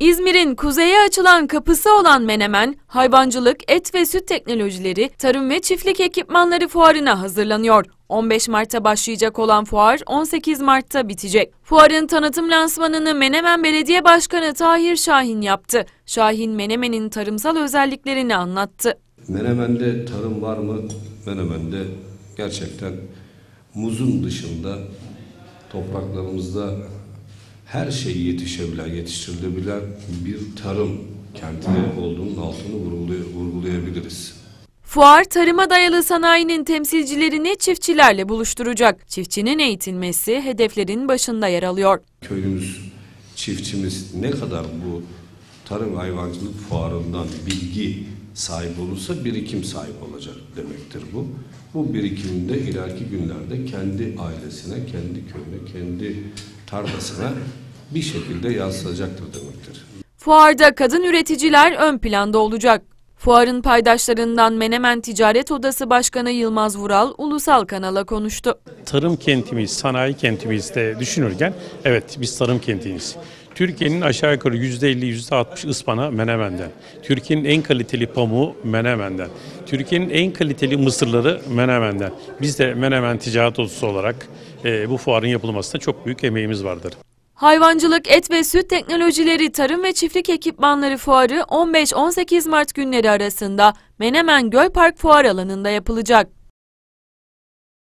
İzmir'in kuzeye açılan kapısı olan Menemen, hayvancılık, et ve süt teknolojileri, tarım ve çiftlik ekipmanları fuarına hazırlanıyor. 15 Mart'ta başlayacak olan fuar 18 Mart'ta bitecek. Fuarın tanıtım lansmanını Menemen Belediye Başkanı Tahir Şahin yaptı. Şahin Menemen'in tarımsal özelliklerini anlattı. Menemen'de tarım var mı? Menemen'de gerçekten muzun dışında topraklarımızda her şey yetişebilen, yetiştirilebilen bir tarım kentine olduğunun altını vurgulay- vurgulayabiliriz. Fuar tarıma dayalı sanayinin temsilcilerini çiftçilerle buluşturacak. Çiftçinin eğitilmesi hedeflerin başında yer alıyor. Köyümüz, çiftçimiz ne kadar bu tarım hayvancılık fuarından bilgi sahibi olursa birikim sahibi olacak demektir bu. Bu birikiminde ileriki günlerde kendi ailesine, kendi köyüne, kendi tarlasına bir şekilde yansıtacaktır demektir. Fuarda kadın üreticiler ön planda olacak. Fuarın paydaşlarından Menemen Ticaret Odası Başkanı Yılmaz Vural ulusal kanala konuştu. tarım kentimiz, sanayi kentimiz de düşünürken evet biz tarım kentiyiz. Türkiye'nin aşağı yukarı %50, %60 ıspana Menemen'den. Türkiye'nin en kaliteli pamuğu Menemen'den. Türkiye'nin en kaliteli mısırları Menemen'den. Biz de Menemen Ticaret Odası olarak e, bu fuarın yapılmasında çok büyük emeğimiz vardır. Hayvancılık, et ve süt teknolojileri, tarım ve çiftlik ekipmanları fuarı 15-18 Mart günleri arasında Menemen Göl Park Fuar alanında yapılacak.